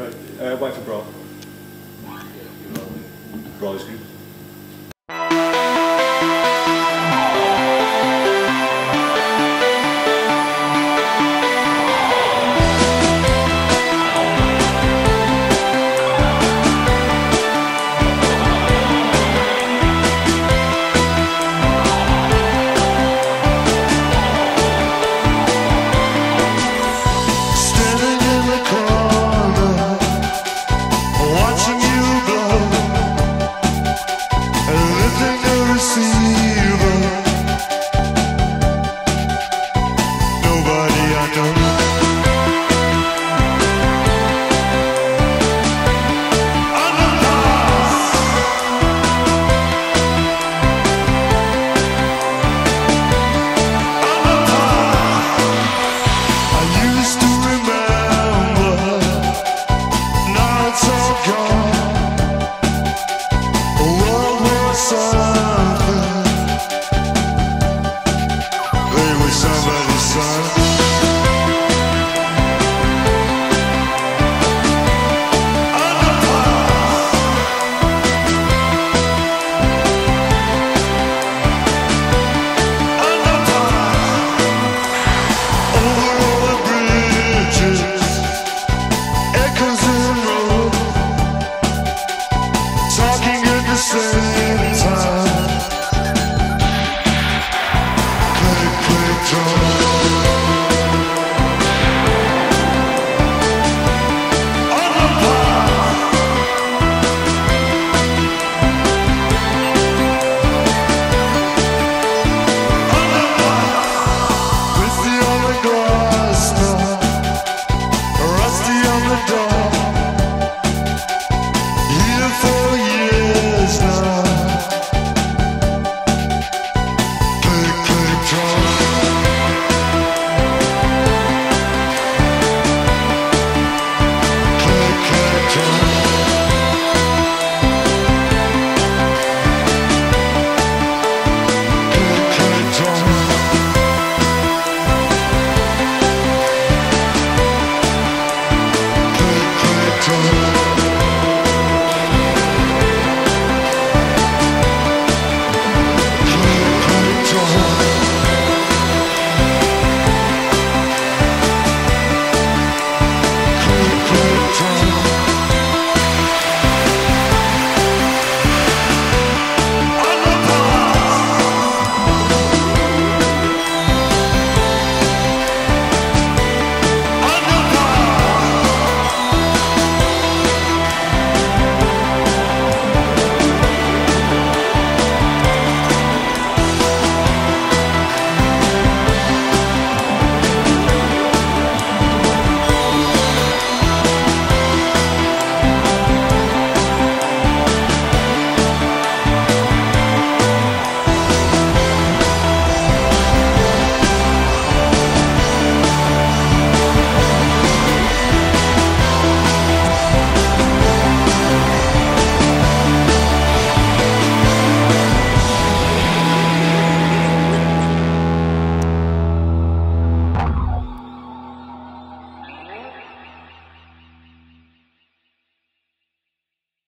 Uh, wait for bra. Bra is good. sun, the. control.